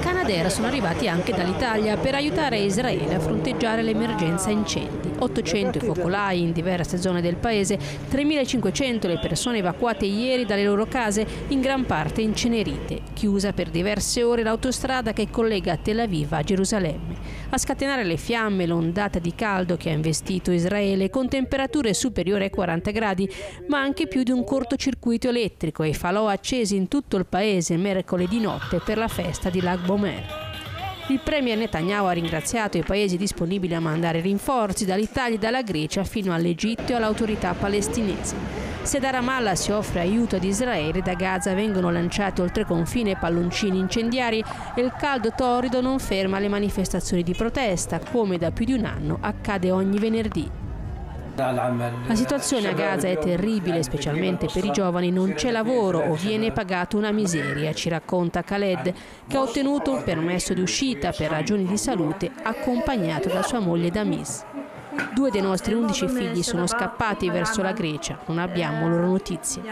Canadair sono arrivati anche dall'Italia per aiutare Israele a fronteggiare l'emergenza incendi. 800 i focolai in diverse zone del paese, 3.500 le persone evacuate ieri dalle loro case, in gran parte incenerite. Chiusa per diverse ore l'autostrada che collega Tel Aviv a Gerusalemme. A scatenare le fiamme l'ondata di caldo che ha investito Israele con temperature superiori ai 40 gradi, ma anche più di un cortocircuito elettrico e falò accesi in tutto il paese mercoledì notte per la festa di Lag Bomer. Il premier Netanyahu ha ringraziato i paesi disponibili a mandare rinforzi dall'Italia e dalla Grecia fino all'Egitto e all'autorità palestinese. Se da Ramallah si offre aiuto ad Israele, da Gaza vengono lanciati oltre confine palloncini incendiari e il caldo torrido non ferma le manifestazioni di protesta, come da più di un anno accade ogni venerdì. La situazione a Gaza è terribile, specialmente per i giovani. Non c'è lavoro o viene pagato una miseria, ci racconta Khaled, che ha ottenuto un permesso di uscita per ragioni di salute accompagnato da sua moglie Damis. Due dei nostri undici figli sono scappati verso la Grecia, non abbiamo loro notizie.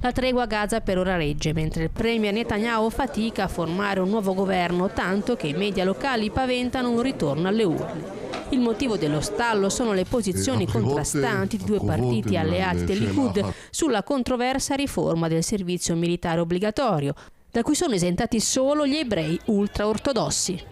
La tregua a Gaza per ora regge, mentre il premier Netanyahu fatica a formare un nuovo governo, tanto che i media locali paventano un ritorno alle urne. Il motivo dello stallo sono le posizioni contrastanti di due partiti alleati del Likud sulla controversa riforma del servizio militare obbligatorio, da cui sono esentati solo gli ebrei ultraortodossi.